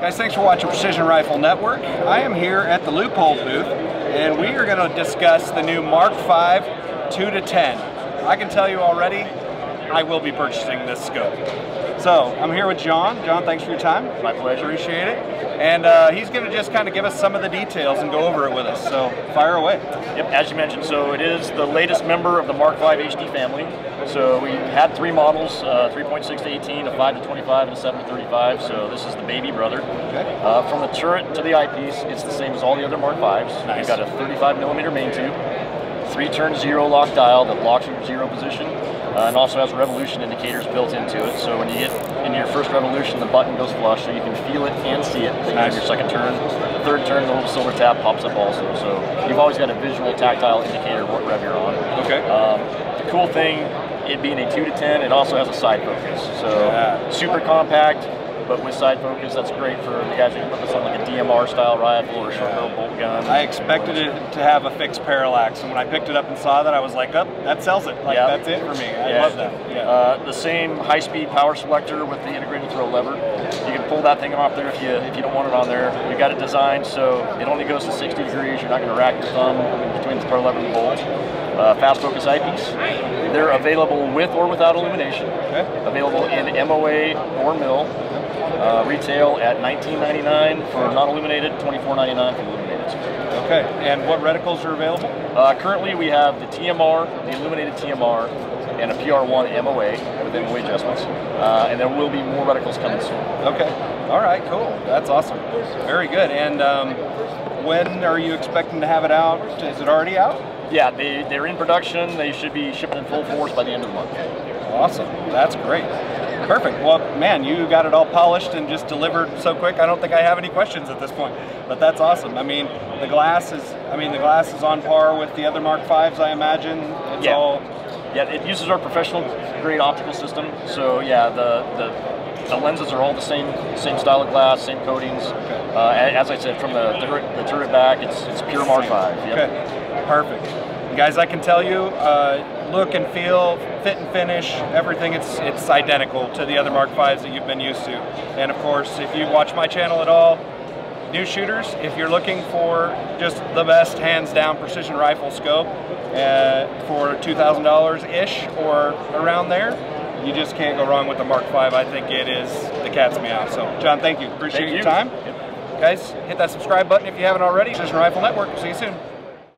Guys, thanks for watching Precision Rifle Network. I am here at the Leupold booth, and we are going to discuss the new Mark V 2 to 10. I can tell you already, I will be purchasing this scope. So, I'm here with John. John, thanks for your time. My pleasure. Appreciate it. And uh, he's going to just kind of give us some of the details and go over it with us. So, fire away. Yep, as you mentioned, so it is the latest member of the Mark V HD family. So we had three models, uh, 3.6 to 18, a 5 to 25, and a 7 to 35. So this is the baby brother. Okay. Uh, from the turret to the eyepiece, it's the same as all the other Mark Vs. Nice. You've got a 35 millimeter main tube, three turn zero lock dial that locks your zero position, uh, and also has revolution indicators built into it. So when you get into your first revolution, the button goes flush, so you can feel it and see it. Then Nice. your second turn, the third turn, the little silver tab pops up also. So you've always got a visual tactile indicator of what rev you're on. Okay. Um, the cool thing, it being a 2 to 10, it also has a side focus. So Yeah. super compact, but with side focus, that's great for the guys who can put this on like a DMR style rifle or a short barrel bolt gun. I expected it to have a fixed parallax, and when I picked it up and saw that, I was like, oh, that sells it. Like, Yeah. that's it for me. I Yeah. love that. Yeah. Uh, the same high-speed power selector with the integrated throw lever. You can pull that thing off there if you if you don't want it on there. We got it designed so it only goes to 60 degrees. You're not going to rack your thumb throw lever bolt. Uh, fast focus eyepiece. They're available with or without illumination. okay. Available in MOA or mil. Uh, retail at $19.99 for non-illuminated, $24.99 for illuminated. Okay. And what reticles are available? Uh, currently, we have the TMR, the illuminated TMR, and a PR1 MOA with MOA adjustments. Uh, and there will be more reticles coming soon. Okay. All right. Cool. That's awesome. Very good. And um, when are you expecting to have it out? Is it already out? Yeah, they, they're in production. They should be shipping in full force by the end of the month. Awesome. That's great. Perfect. Well, man, you got it all polished and just delivered so quick. I don't think I have any questions at this point, but that's awesome. I mean, the glass is, I mean, the glass is on par with the other Mark Fives, I imagine. It's Yeah. all Yeah, it uses our professional grade optical system. So yeah, the, the the lenses are all the same same style of glass, same coatings. Okay. Uh, as I said, from the turret, the turret back, it's it's pure Mark 5. Yep. Okay, perfect. Guys, I can tell you, uh, look and feel, fit and finish, everything, it's it's identical to the other Mark Fives that you've been used to. And of course, if you watch my channel at all, new shooters, if you're looking for just the best hands down precision rifle scope uh, for $2,000-ish or around there, you just can't go wrong with the Mark V. I think it is the cat's meow. So, John, thank you. Appreciate Thank your you. time. Yep. Guys, hit that subscribe button if you haven't already. Precision Rifle Network. See you soon.